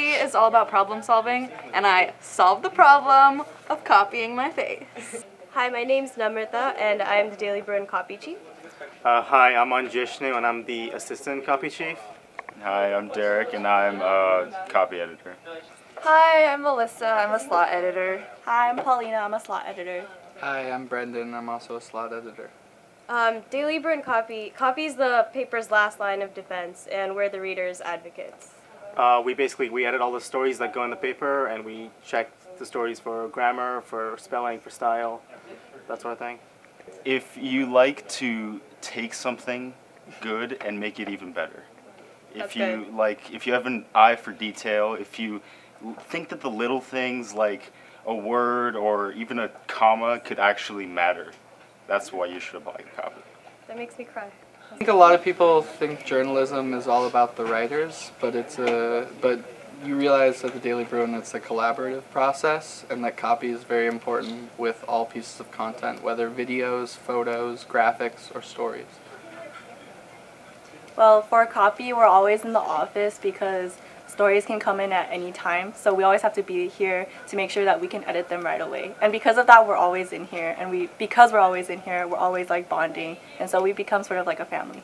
is all about problem solving, and I solved the problem of copying my face. Hi, my name's Namrita, and I'm the Daily Bruin copy chief. Uh, hi, I'm Anjishnu, and I'm the assistant copy chief. Hi, I'm Derek, and I'm a copy editor. Hi, I'm Melissa. I'm a slot editor. Hi, I'm Paulina. I'm a slot editor. Hi, I'm Brendan. I'm also a slot editor. Um, Daily Bruin copy copies the paper's last line of defense, and we're the reader's advocates. Uh, we basically we edit all the stories that go in the paper, and we check the stories for grammar, for spelling, for style, that sort of thing. If you like to take something good and make it even better, if That's you like, if you have an eye for detail, if you think that the little things like a word or even a comma could actually matter, that's why you should buy a copy. That makes me cry. I think a lot of people think journalism is all about the writers, but it's a but you realize at the Daily Bruin it's a collaborative process, and that copy is very important with all pieces of content, whether videos, photos, graphics, or stories. Well, for copy, we're always in the office because stories can come in at any time. So we always have to be here to make sure that we can edit them right away. And because of that, we're always in here. And we because we're always in here, we're always like bonding. And so we become sort of like a family.